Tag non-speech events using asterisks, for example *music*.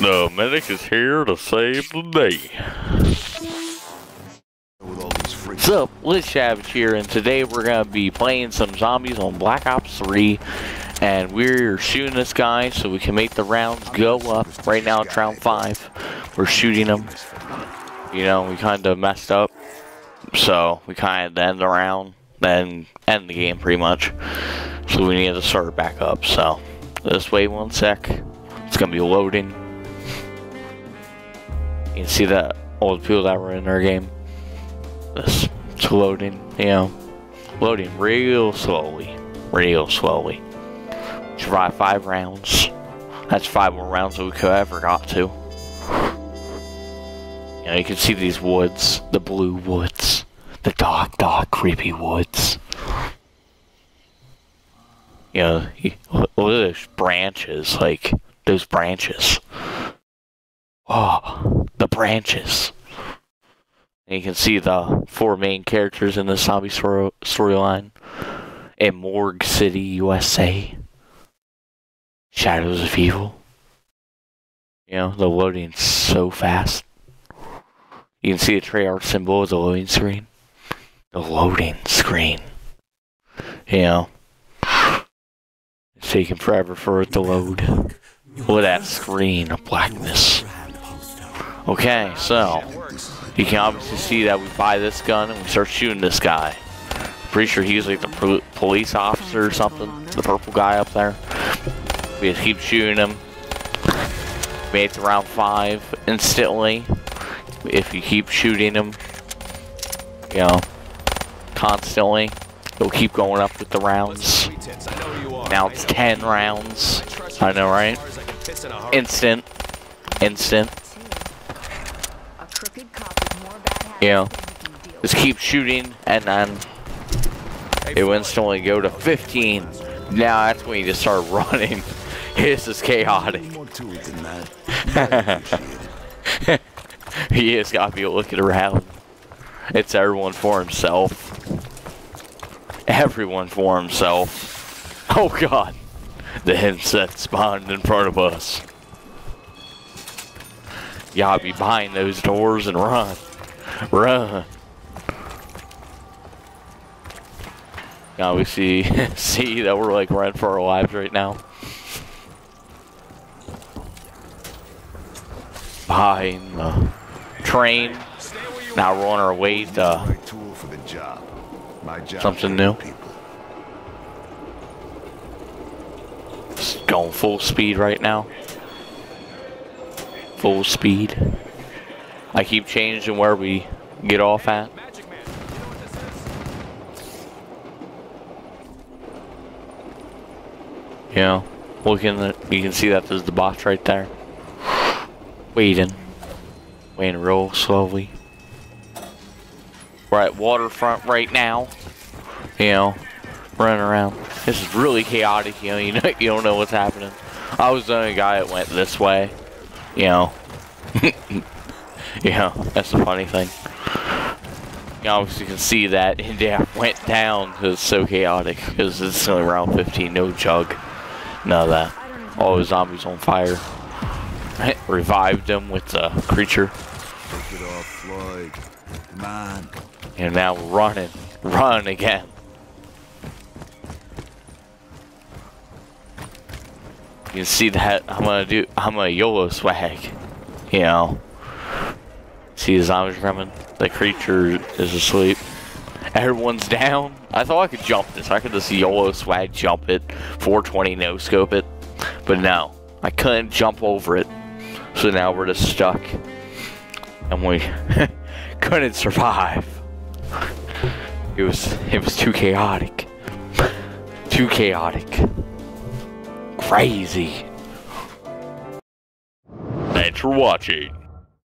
The medic is here to save the day. Up, Lych Savage here, and today we're gonna be playing some zombies on Black Ops 3, and we're shooting this guy so we can make the rounds go up. Right now it's round 5. We're shooting him. You know, we kinda messed up, so we kinda end the round, then end the game pretty much. So we need to start back up, so just wait one sec. It's gonna be loading. Can see that the people that were in our game. This it's loading, you know, loading real slowly, real slowly. Survive five rounds. That's five more rounds than we could ever got to. You know, you can see these woods, the blue woods, the dark, dark, creepy woods. You know, look at those branches, like those branches. Oh, the branches. And you can see the four main characters in the zombie storyline in Morg City, USA. Shadows of Evil. You know, the loading's so fast. You can see the Treyarch symbol of the loading screen. The loading screen. You know. It's taking forever for it to load. Look at that screen of blackness. Okay, so you can obviously see that we buy this gun and we start shooting this guy. Pretty sure he's like the police officer or something, the purple guy up there. We just keep shooting him. Made it to round five instantly. If you keep shooting him, you know, constantly, it'll keep going up with the rounds. Now it's 10 rounds. I know, right? Instant. Instant. You know, just keep shooting and then it will instantly go to 15. Now that's when you just start *laughs* running. This is chaotic. *laughs* he just gotta be looking around. It's everyone for himself. Everyone for himself. Oh god. The headset spawned in front of us. Gotta be behind those doors and run. Run. Now we see *laughs* see that we're like running for our lives right now. Behind the train. Now we're on our way to something new. Just going full speed right now. Full speed. I keep changing where we get off at. You know, looking at, you can see that there's the boss right there. Waiting. Waiting real slowly. We're at waterfront right now. You know, running around. This is really chaotic, you know, *laughs* you know you don't know what's happening. I was the only guy that went this way. You know. *laughs* *laughs* Yeah, that's the funny thing. You obviously can see that *laughs* India went down because it's so chaotic. Because it's only round 15, no jug. None of that. All the zombies on fire. *laughs* Revived them with the creature. It. And now we're running. Run again. You can see that I'm gonna do I'm a YOLO swag. You know. See the zombies coming. The creature is asleep. Everyone's down. I thought I could jump this. I could just YOLO swag jump it. 420 no scope it. But no. I couldn't jump over it. So now we're just stuck. And we *laughs* couldn't survive. It was it was too chaotic. Too chaotic. Crazy. Thanks for watching.